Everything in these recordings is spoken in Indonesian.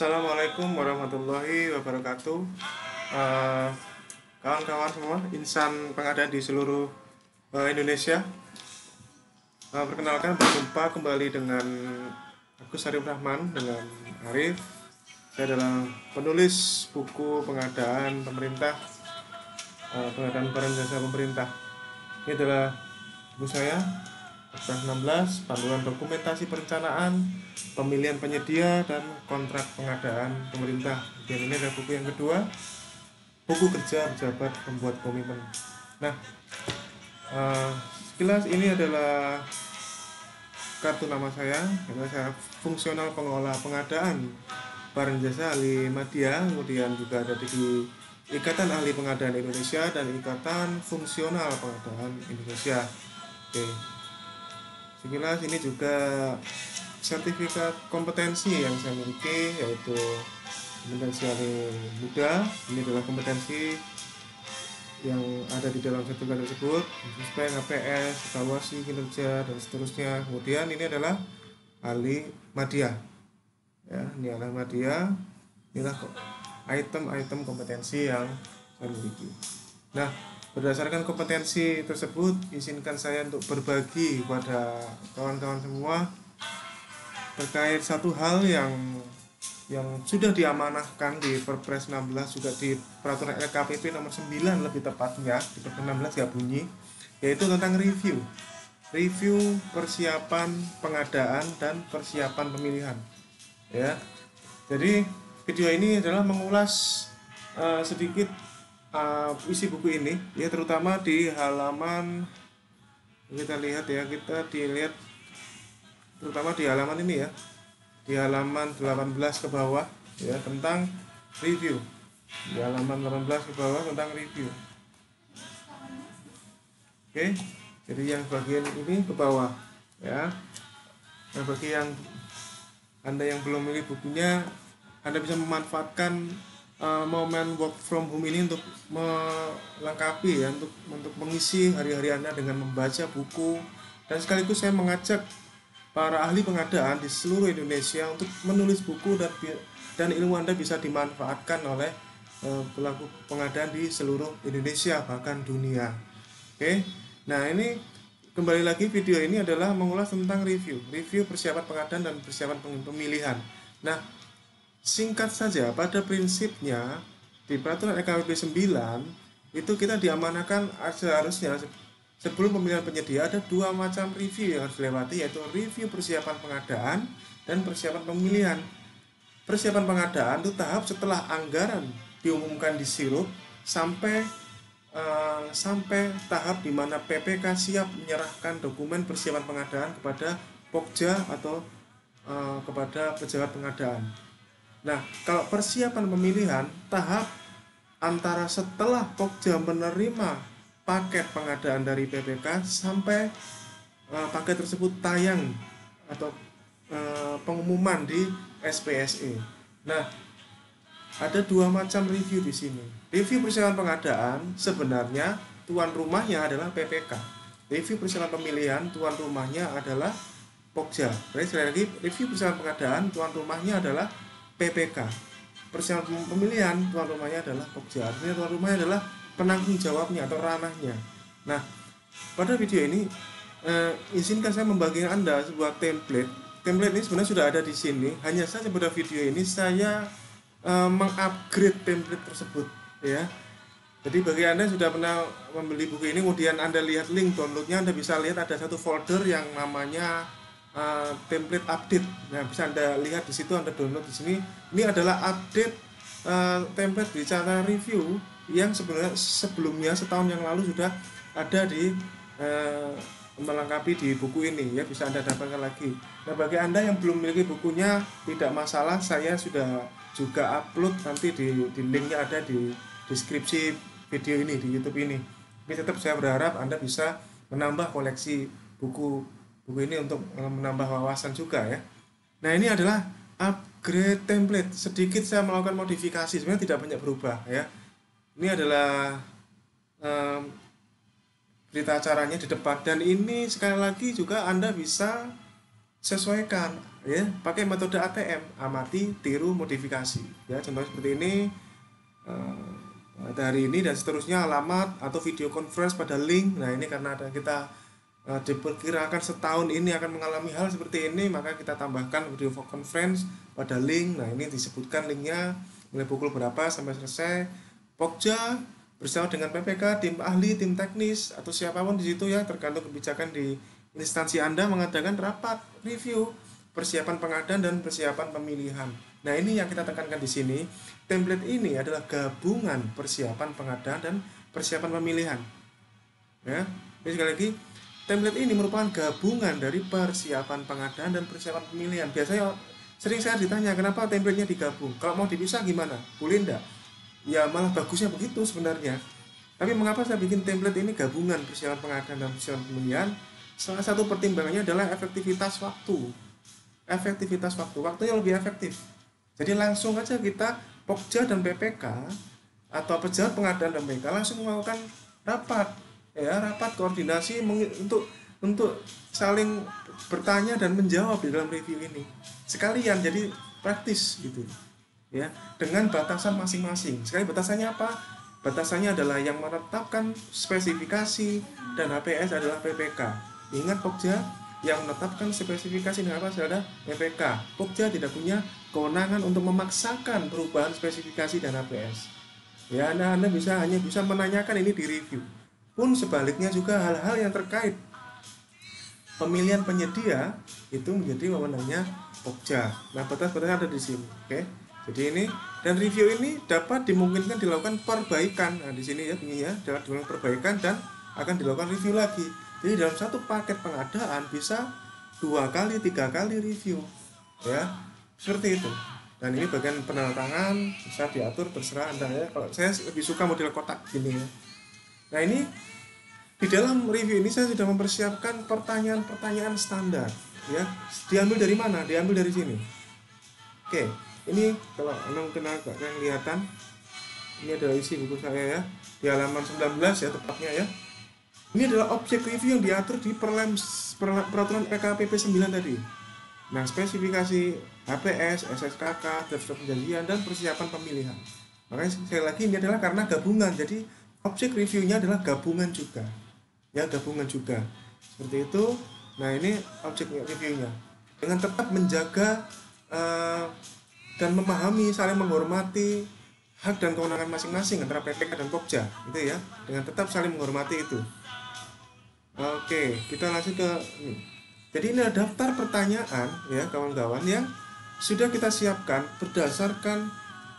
Assalamualaikum warahmatullahi wabarakatuh. Eh, Kawan-kawan semua, insan pengadaan di seluruh eh, Indonesia Eh, Perkenalkan berjumpa kembali dengan Agus Arif Rahman dengan Arif. Saya adalah penulis buku pengadaan pemerintah eh, Pengadaan barang jasa pemerintah. Ini adalah buku saya Pasal 16, panduan dokumentasi perencanaan, pemilihan penyedia, dan kontrak pengadaan pemerintah. Dan ini adalah buku yang kedua, buku kerja pejabat pembuat komitmen. Nah, eh, sekilas ini adalah kartu nama saya, karena saya fungsional pengolah pengadaan barang jasa ahli media, kemudian juga ada di Ikatan Ahli Pengadaan Indonesia dan Ikatan Fungsional Pengadaan Indonesia. Oke. Sekilas ini juga sertifikat kompetensi yang saya miliki yaitu kompetensi ahli muda. Ini adalah kompetensi yang ada di dalam sertifikat tersebut, SPEK, HPS, evaluasi kinerja dan seterusnya. Kemudian ini adalah ahli media. Ya, ini adalah media. Inilah item-item kompetensi yang saya miliki. Nah, Berdasarkan kompetensi tersebut, izinkan saya untuk berbagi kepada kawan-kawan semua terkait satu hal yang yang sudah diamanahkan di Perpres 16 juga di peraturan LKPP nomor 9 lebih tepatnya di Perpres 16 ya bunyi yaitu tentang review. Review persiapan pengadaan dan persiapan pemilihan ya. Jadi video ini adalah mengulas uh, sedikit uh, isi buku ini ya terutama di halaman kita lihat ya kita dilihat terutama di halaman ini ya di halaman 18 ke bawah ya tentang review. Di halaman 18 ke bawah tentang review. Oke jadi yang bagian ini ke bawah ya. Nah bagi yang anda yang belum memiliki bukunya anda bisa memanfaatkan uh, momen work from home ini untuk melengkapi ya untuk untuk mengisi hari-hari anda dengan membaca buku dan sekaligus saya mengajak para ahli pengadaan di seluruh Indonesia untuk menulis buku dan dan ilmu Anda bisa dimanfaatkan oleh uh, pelaku pengadaan di seluruh Indonesia bahkan dunia. Oke. Nah, ini kembali lagi video ini adalah mengulas tentang review, review persiapan pengadaan dan persiapan pemilihan. Nah, singkat saja pada prinsipnya di peraturan EKWP 9 itu kita diamanahkan seharusnya Sebelum pemilihan penyedia ada dua macam review yang harus dilewati yaitu review persiapan pengadaan dan persiapan pemilihan. Persiapan pengadaan itu tahap setelah anggaran diumumkan di sirup sampai uh, sampai tahap di mana PPK siap menyerahkan dokumen persiapan pengadaan kepada Pokja atau uh, kepada pejabat pengadaan. Nah, kalau persiapan pemilihan tahap antara setelah Pokja menerima paket pengadaan dari PPK sampai uh, paket tersebut tayang atau uh, pengumuman di SPSE. Nah, ada dua macam review di sini. Review persiapan pengadaan sebenarnya tuan rumahnya adalah PPK. Review persiapan pemilihan tuan rumahnya adalah Pokja. Jadi review persiapan pengadaan tuan rumahnya adalah PPK. Persiapan pemilihan tuan rumahnya adalah Pokja. Artinya tuan rumahnya adalah penanggung jawabnya atau ranahnya. Nah, pada video ini eh, izinkan saya membagikan Anda sebuah template. Template ini sebenarnya sudah ada di sini. Hanya saja pada video ini saya eh, mengupgrade template tersebut, ya. Jadi bagi Anda yang sudah pernah membeli buku ini, kemudian Anda lihat link downloadnya, Anda bisa lihat ada satu folder yang namanya uh, template update. Nah, bisa Anda lihat di situ, Anda download di sini. Ini adalah update uh, template bicara review yang sebenarnya sebelumnya setahun yang lalu sudah ada di eh, melengkapi di buku ini ya bisa anda dapatkan lagi. Nah bagi anda yang belum memiliki bukunya tidak masalah saya sudah juga upload nanti di, di linknya ada di deskripsi video ini di YouTube ini. Tapi tetap saya berharap anda bisa menambah koleksi buku buku ini untuk menambah wawasan juga ya. Nah ini adalah upgrade template. Sedikit saya melakukan modifikasi sebenarnya tidak banyak berubah ya. Ini adalah um, berita acaranya di depan. Dan ini sekali lagi juga anda bisa sesuaikan ya pakai metode ATM amati tiru modifikasi. Ya contoh seperti ini uh, hari ini dan seterusnya alamat atau video conference pada link. Nah ini karena ada kita uh, diperkirakan setahun ini akan mengalami hal seperti ini maka kita tambahkan video conference pada link nah ini disebutkan linknya mulai pukul berapa sampai selesai Pokja bersama dengan PPK tim ahli tim teknis atau siapa pun di situ ya tergantung kebijakan di instansi Anda mengadakan rapat review persiapan pengadaan dan persiapan pemilihan. Nah, ini yang kita tekankan di sini. Template ini adalah gabungan persiapan pengadaan dan persiapan pemilihan. Ya, ini sekali lagi, template ini merupakan gabungan dari persiapan pengadaan dan persiapan pemilihan. Biasanya sering saya ditanya, kenapa templatenya digabung? Kalau mau dipisah gimana? Boleh enggak? Ya malah bagusnya begitu sebenarnya. Tapi mengapa saya bikin template ini gabungan persiapan pengadaan dan persiapan pemilihan? Salah satu pertimbangannya adalah efektivitas waktu efektivitas waktu waktunya lebih efektif jadi langsung aja kita Pokja dan PPK atau pejabat pengadaan dan PPK langsung melakukan rapat koordinasi untuk untuk saling bertanya dan menjawab di dalam review ini sekalian jadi praktis gitu ya dengan batasan masing-masing sekali batasannya apa batasannya adalah yang menetapkan spesifikasi dan HPS adalah PPK ingat Pokja yang menetapkan spesifikasi dengan apa saudara PPK. Pokja tidak punya kewenangan untuk memaksakan perubahan spesifikasi dan APS. Ya, anda, anda bisa hanya bisa menanyakan ini di review. Pun sebaliknya juga hal-hal yang terkait pemilihan penyedia itu menjadi wewenangnya Pokja. Nah, batas-batasnya ada di sini. Oke. Jadi ini dan review ini dapat dimungkinkan dilakukan perbaikan. Nah, di sini ya, ini ya, dapat dilakukan perbaikan dan akan dilakukan review lagi jadi dalam satu paket pengadaan bisa dua kali tiga kali review ya seperti itu dan ini bagian penandatangan bisa diatur terserah anda ya kalau saya lebih suka model kotak gini ya nah ini di dalam review ini saya sudah mempersiapkan pertanyaan-pertanyaan standar ya diambil dari mana diambil dari sini oke ini kalau anda mungkin agak kelihatan ini adalah isi buku saya ya di halaman 19 ya tepatnya ya ini adalah objek review yang diatur di perlem, peraturan PKPP 9 tadi. Nah, spesifikasi HPS, SSKK, daftar perjanjian, dan persiapan pemilihan. Makanya sekali lagi ini adalah karena gabungan. Jadi objek reviewnya adalah gabungan juga. Ya, gabungan juga. Seperti itu. Nah, ini objek reviewnya. Dengan tetap menjaga uh, dan memahami, saling menghormati hak dan kewenangan masing-masing antara PPK dan Pokja, gitu ya. Dengan tetap saling menghormati itu. Oke, kita langsung ke Jadi ini ada daftar pertanyaan ya kawan-kawan yang sudah kita siapkan berdasarkan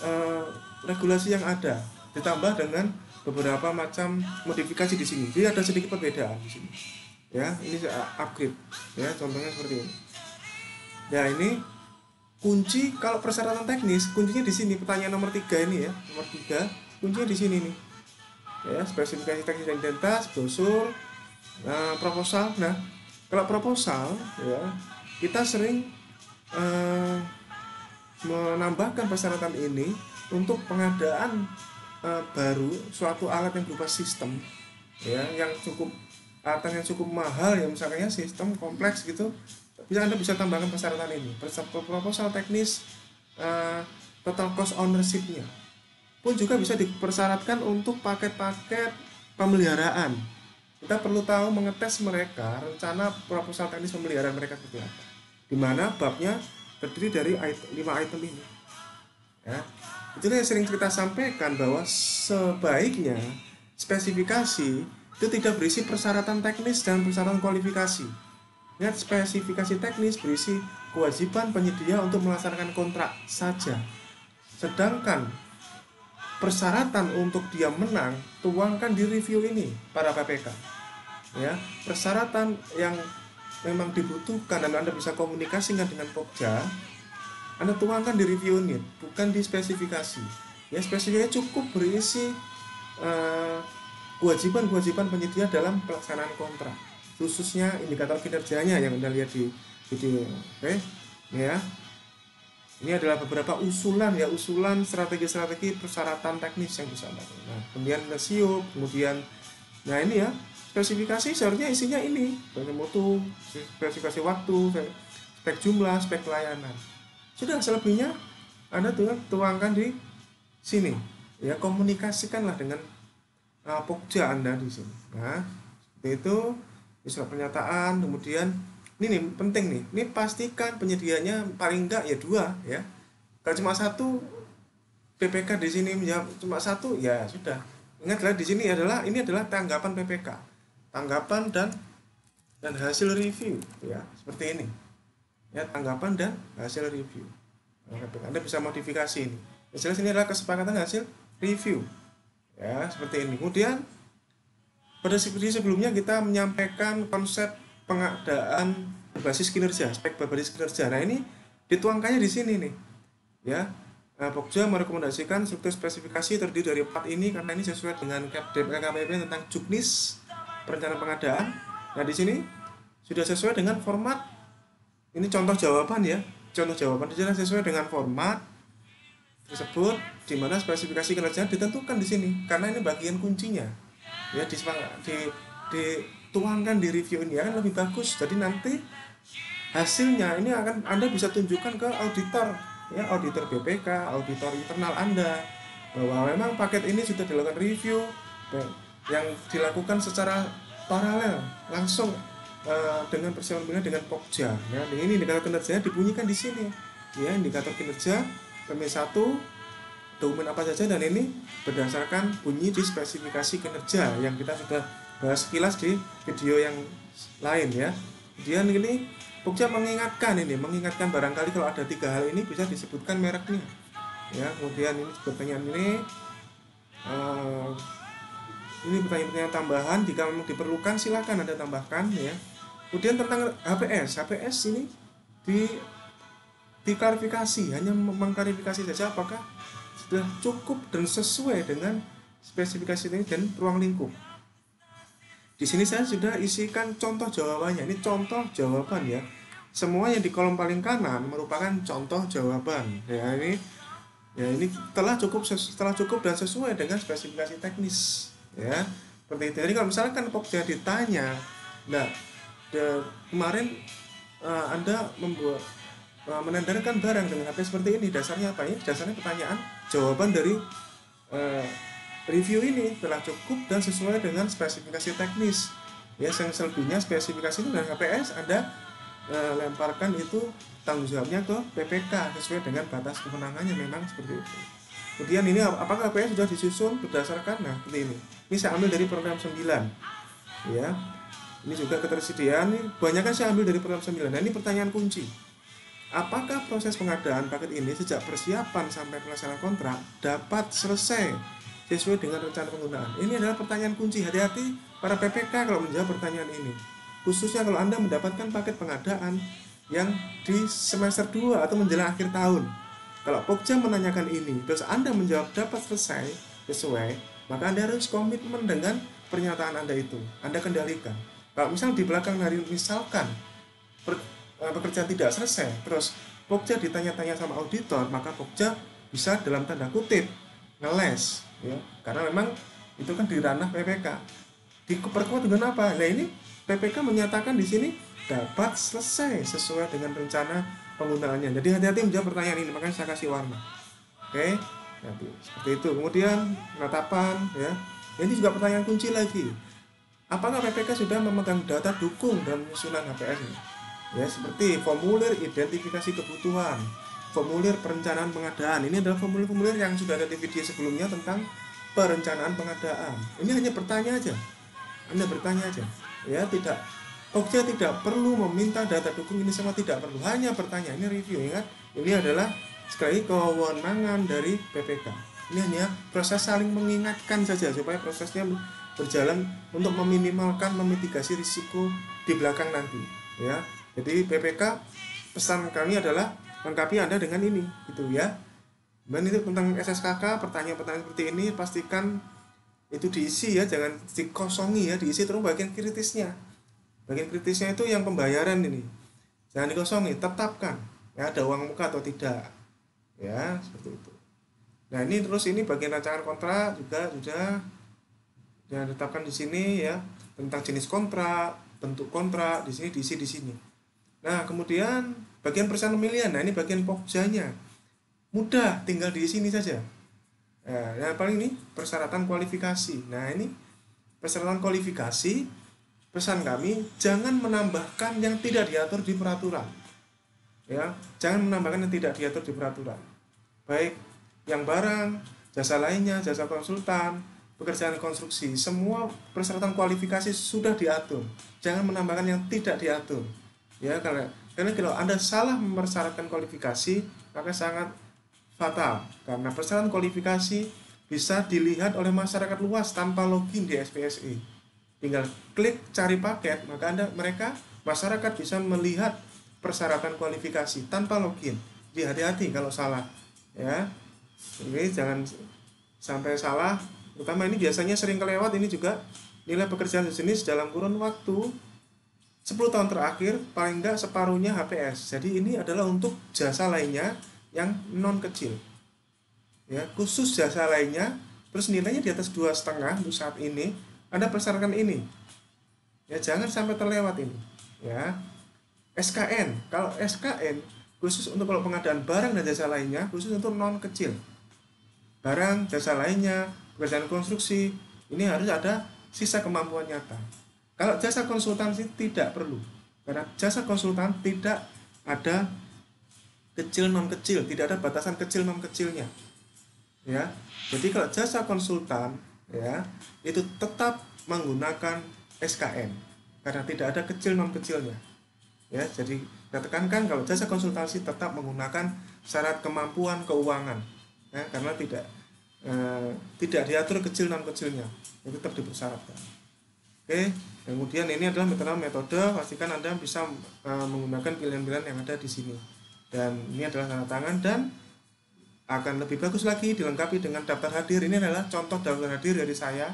uh, regulasi yang ada, ditambah dengan beberapa macam modifikasi di sini. Jadi ada sedikit perbedaan di sini. Ya, ini upgrade. Ya, contohnya seperti ini. Ya, ini kunci kalau persyaratan teknis kuncinya di sini pertanyaan nomor tiga ini ya nomor tiga kuncinya di sini nih ya spesifikasi teknis dan identitas brosur nah, proposal nah kalau proposal ya kita sering uh, menambahkan persyaratan ini untuk pengadaan uh, baru suatu alat yang berupa sistem ya yang cukup alat yang cukup mahal ya misalnya sistem kompleks gitu bisa anda bisa tambahkan persyaratan ini. Proposal teknis uh, total cost ownershipnya pun juga bisa dipersyaratkan untuk paket-paket pemeliharaan. Kita perlu tahu mengetes mereka rencana proposal teknis pemeliharaan mereka seperti apa. Di mana babnya terdiri dari item, 5 item ini ya itu yang sering kita sampaikan bahwa sebaiknya spesifikasi itu tidak berisi persyaratan teknis dan persyaratan kualifikasi. Lihat spesifikasi teknis berisi kewajiban penyedia untuk melaksanakan kontrak saja. Sedangkan persyaratan untuk dia menang tuangkan di review ini para PPK ya persyaratan yang memang dibutuhkan dan anda bisa komunikasikan dengan Pokja anda tuangkan di review ini bukan di spesifikasi ya spesifikasinya cukup berisi kewajiban kewajiban-kewajiban penyedia dalam pelaksanaan kontrak khususnya indikator kinerjanya yang anda lihat di video oke? Okay? ya. Ini adalah beberapa usulan ya usulan strategi-strategi persyaratan teknis yang bisa anda nah kemudian rasio kemudian nah ini ya spesifikasi seharusnya isinya ini mutu spesifikasi waktu spek jumlah spek pelayanan sudah selebihnya anda tuangkan di sini. Ya komunikasikanlah dengan uh, pokja anda di sini. Nah itu. Surat pernyataan kemudian ini nih penting nih. Ini pastikan penyedianya paling enggak ya dua ya. Kalau cuma satu PPK di sini menjawab cuma satu ya sudah. Ingatlah di sini adalah ini adalah tanggapan PPK tanggapan dan dan hasil review ya. Seperti ini ya tanggapan dan hasil review anda bisa modifikasi ini jelas ini adalah kesepakatan hasil review ya seperti ini kemudian pada sesi sebelumnya kita menyampaikan konsep pengadaan berbasis kinerja, spek berbasis kinerja. Nah ini dituangkannya di sini nih, ya. Nah, Pokja merekomendasikan struktur spesifikasi terdiri dari empat ini karena ini sesuai dengan DPKPP tentang juknis perencanaan pengadaan. Nah di sini sudah sesuai dengan format. Ini contoh jawaban ya, contoh jawaban sudah sesuai dengan format tersebut di mana spesifikasi kinerja ditentukan di sini karena ini bagian kuncinya. Ya di, di dituangkan di review ini akan lebih bagus. Jadi nanti hasilnya ini akan anda bisa tunjukkan ke auditor ya auditor BPK auditor internal anda bahwa memang paket ini sudah dilakukan review yang dilakukan secara paralel langsung uh, dengan persiapan dengan Pokja ya ini indikator kinerja dibunyikan di sini. Ya indikator kinerja PME1 dokumen apa saja dan ini berdasarkan bunyi di spesifikasi kinerja yang kita sudah bahas sekilas di video yang lain ya. Kemudian ini Pokja mengingatkan ini mengingatkan barangkali kalau ada tiga hal ini bisa disebutkan mereknya. Ya kemudian ini pertanyaan ini uh, ini pertanyaan-pertanyaan tambahan jika memang diperlukan silakan anda tambahkan ya. Kemudian tentang HPS HPS ini di diklarifikasi hanya mengklarifikasi saja apakah sudah cukup dan sesuai dengan spesifikasi ini dan ruang lingkup. Di sini saya sudah isikan contoh jawabannya. Ini contoh jawaban ya. Semua yang di kolom paling kanan merupakan contoh jawaban ya. Ini ya ini telah cukup setelah cukup dan sesuai dengan spesifikasi teknis ya seperti itu. Jadi kalau misalkan Pokja ditanya nah de, kemarin uh, anda membuat uh, menandarkan barang dengan HP seperti ini dasarnya apa? Ini dasarnya pertanyaan jawaban dari uh, review ini telah cukup dan sesuai dengan spesifikasi teknis. Ya yang selebihnya spesifikasi itu dan HPS Anda lemparkan itu tanggung jawabnya ke PPK sesuai dengan batas kewenangannya memang seperti itu. Kemudian ini apakah HPS sudah disusun berdasarkan? Nah seperti ini ini saya ambil dari program 9 ya ini juga ketersediaan ini banyak kan saya ambil dari program 9 nah ini pertanyaan kunci Apakah proses pengadaan paket ini sejak persiapan sampai pelaksanaan kontrak dapat selesai sesuai dengan rencana penggunaan? Ini adalah pertanyaan kunci. Hati-hati para PPK kalau menjawab pertanyaan ini. Khususnya kalau Anda mendapatkan paket pengadaan yang di semester 2 atau menjelang akhir tahun. Kalau Pokja menanyakan ini, terus Anda menjawab dapat selesai sesuai, maka Anda harus komitmen dengan pernyataan Anda itu. Anda kendalikan. Kalau misal di belakang hari misalkan uh, pekerjaan tidak selesai terus Pokja ditanya-tanya sama auditor maka Pokja bisa dalam tanda kutip ngeles ya. Karena memang itu kan di ranah PPK diperkuat dengan apa? Nah ini PPK menyatakan di sini dapat selesai sesuai dengan rencana penggunaannya. Jadi hati-hati menjawab pertanyaan ini. Makanya saya kasih warna oke nanti. Seperti itu. Kemudian penetapan ya. Ini juga pertanyaan kunci lagi. Apakah PPK sudah memegang data dukung dan usulan HPS ya seperti formulir identifikasi kebutuhan formulir perencanaan pengadaan. Ini adalah formulir-formulir yang sudah ada di video sebelumnya tentang perencanaan pengadaan. Ini hanya bertanya aja. Anda bertanya aja. Ya tidak. Pokja tidak perlu meminta data dukung ini semua tidak perlu. Hanya bertanya. Ini review ingat. Ini adalah sekali kewenangan dari PPK ini hanya proses saling mengingatkan saja supaya prosesnya berjalan untuk meminimalkan memitigasi risiko di belakang nanti ya jadi PPK pesan kami adalah lengkapi Anda dengan ini gitu ya. Dan itu tentang SSKK pertanyaan-pertanyaan seperti ini pastikan itu diisi ya, jangan dikosongi ya, diisi terus bagian kritisnya. Bagian kritisnya itu yang pembayaran ini. Jangan dikosongi, tetapkan ya ada uang muka atau tidak. Ya, seperti itu. Nah, ini terus ini bagian rancangan kontrak juga sudah yang ditetapkan di sini ya. Tentang jenis kontrak, bentuk kontrak di sini diisi di sini. Nah kemudian bagian persyaratan pemilihan. Nah ini bagian pokjanya. Mudah tinggal di sini saja. Nah, yang paling ini persyaratan kualifikasi. Nah ini persyaratan kualifikasi pesan kami jangan menambahkan yang tidak diatur di peraturan. Ya jangan menambahkan yang tidak diatur di peraturan baik yang barang jasa lainnya jasa konsultan pekerjaan konstruksi semua persyaratan kualifikasi sudah diatur jangan menambahkan yang tidak diatur ya karena karena kalau anda salah mempersyaratkan kualifikasi maka sangat fatal karena persyaratan kualifikasi bisa dilihat oleh masyarakat luas tanpa login di SPSI. Tinggal klik cari paket, maka Anda mereka masyarakat bisa melihat persyaratan kualifikasi tanpa login. Jadi hati-hati kalau salah ya. Ini jangan sampai salah. Utama ini biasanya sering kelewat ini juga nilai pekerjaan sejenis dalam kurun waktu 10 tahun terakhir paling enggak separuhnya HPS. Jadi ini adalah untuk jasa lainnya yang non kecil ya khusus jasa lainnya terus nilainya di atas dua setengah untuk saat ini anda persyaratkan ini ya jangan sampai terlewat ini ya SKN kalau SKN khusus untuk kalau pengadaan barang dan jasa lainnya khusus untuk non kecil. Barang jasa lainnya pekerjaan konstruksi ini harus ada sisa kemampuan nyata. Kalau jasa konsultansi tidak perlu karena jasa konsultan tidak ada kecil non kecil tidak ada batasan kecil non kecilnya ya jadi kalau jasa konsultan ya itu tetap menggunakan SKN karena tidak ada kecil non kecilnya ya jadi kita tekankan kalau jasa konsultasi tetap menggunakan syarat kemampuan keuangan ya, karena tidak eh, tidak diatur kecil non kecilnya. Itu tetap dipersyaratkan. Oke kemudian ini adalah metode metode pastikan anda bisa eh, menggunakan pilihan-pilihan yang ada di sini. Dan ini adalah tanda tangan dan akan lebih bagus lagi dilengkapi dengan daftar hadir. Ini adalah contoh daftar hadir dari saya.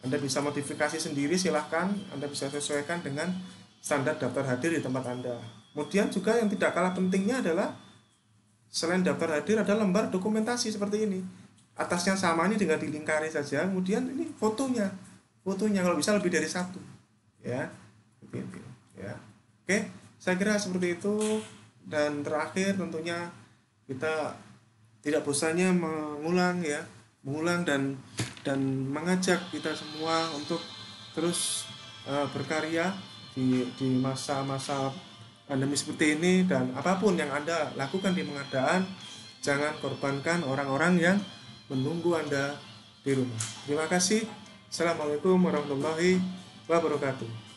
Anda bisa modifikasi sendiri silahkan. Anda bisa sesuaikan dengan standar daftar hadir di tempat Anda kemudian juga yang tidak kalah pentingnya adalah selain daftar hadir ada lembar dokumentasi seperti ini. Atasnya sama ini dengan dilingkari saja. Kemudian ini fotonya. Fotonya kalau bisa lebih dari satu. Ya. Ya. Oke saya kira seperti itu. Dan terakhir tentunya kita tidak bosannya mengulang ya. Mengulang dan dan mengajak kita semua untuk terus uh, berkarya di di masa-masa pandemi seperti ini dan apa pun yang anda lakukan di pengadaan jangan korbankan orang-orang yang menunggu anda di rumah. Terima kasih. Assalamualaikum warahmatullahi wabarakatuh